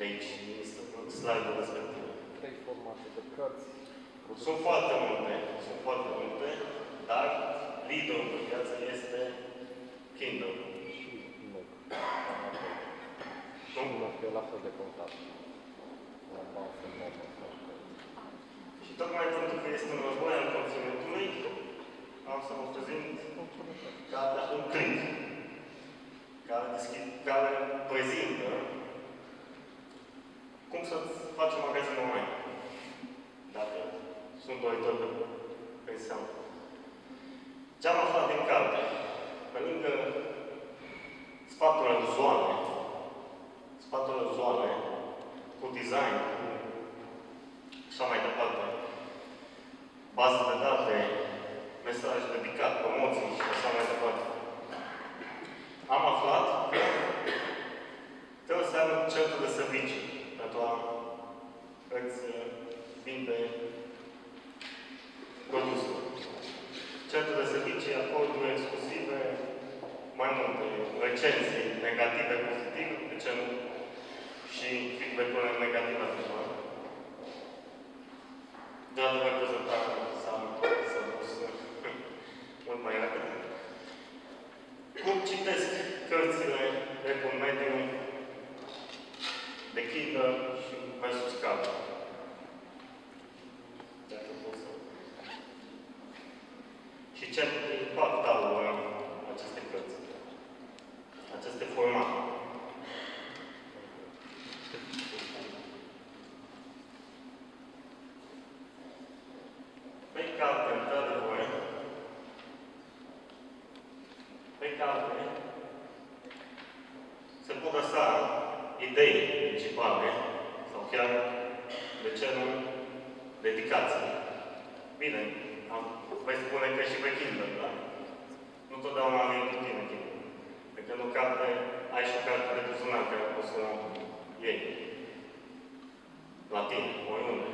De aici, este slide-ul respectiv. Trei formate de cărți. Sunt foarte multe, sunt foarte multe, dar liderul pe piață este Kindle. și nu. Nu? Nu e la fel de contat. La bază nouă. Și tocmai pentru că este un cum să faci un magazin online, dacă sunt doritori de pe înseamnă. Ce am aflat din carte? Pe lângă sfaturi uzuale, sfaturi uzuale, cu design, cu și așa mai departe, bază de date, mesaj dedicat, promoții și așa mai departe. Am aflat că trebuie să am centru de servicii pentru a îți vinde produsul. Centru de servicii, acorduri exclusive, mai multe recenzii negative, pozitive, de ce nu? Și feedback-urile negative atunci. De la reprezentare s-a s-a dus mult mai repede. Cum citesc cărțile de pe un mediu de Kindle și versus carte? Dacă pot să... Și ce impact au uh, aceste cărți? Aceste formate? Pe carte, într-adevăr, pe carte se pot lăsa idei principale sau chiar, de ce nu, dedicații. Bine, am, vei spune că și pe Kindle, da? Nu totdeauna am cu tine Kindle. Pe când o carte, ai și o carte de buzunar care poți să o iei. La tine, oriunde.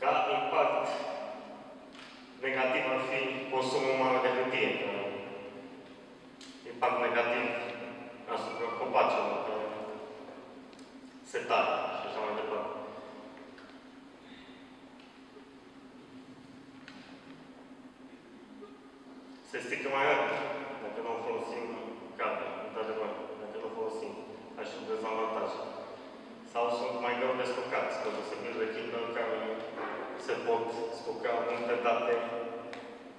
Ca impact negativ ar fi consumul mare de hârtie, că impact negativ asupra copacilor, pe setare și așa mai departe. Se strică mai repede dacă nu o folosim carte, într-adevăr, dacă nu o folosim. Aș fi un dezavantaj. Sau sunt mai greu de stocat, spre deosebire de Kindle care se pot stoca multe date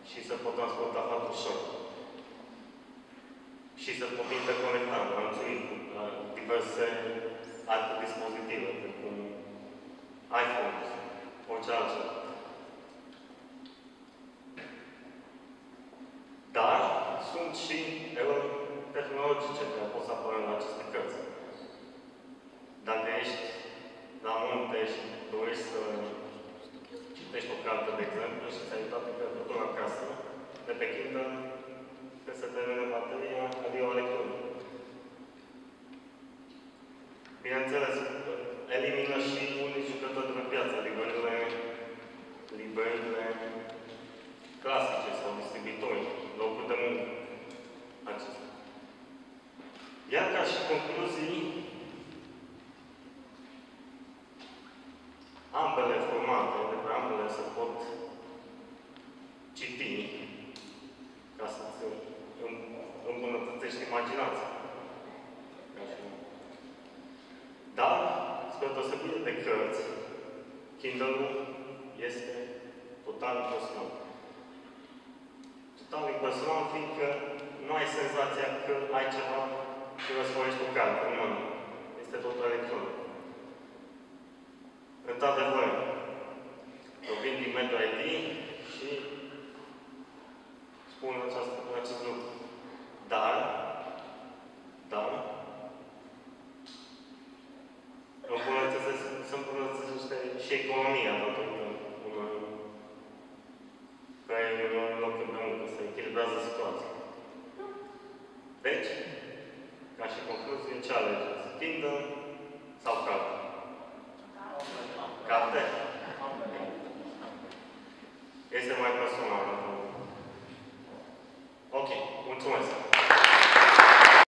și se pot transporta foarte ușor. Și se pot interconecta, înlănțui la diverse alte dispozitive, precum iPhone, orice altceva. Dar sunt și erori tehnologice care pot să apară în aceste cărți. Dacă ești la munte și dorești să citești o carte, de exemplu, și ți-ai uitat încărcătura acasă, de pe Kindle, că se termină bateria, adio lectură. Bineînțeles, elimină și unii jucători de pe piață, librările, librările clasice sau distribuitori, locuri de muncă. Acestea. Iar ca și concluzii, ambele formate, de pe ambele se pot citi ca să-ți îmbunătățești imaginația. Dar, spre deosebire de cărți, Kindle-ul este total personal. Total personal, fiindcă nu ai senzația că ai ceva și răsfoiești cu carte în mână. Este totul electronic. Într-adevăr, provin din mediul IT și spun această, acest lucru. Dar, dar, să îmbunătățească și economia datorită unor care unor loc de muncă, să echilibrează situația. Deci, ca și concluzie, ce alegeți? Tindă sau cafea? carte.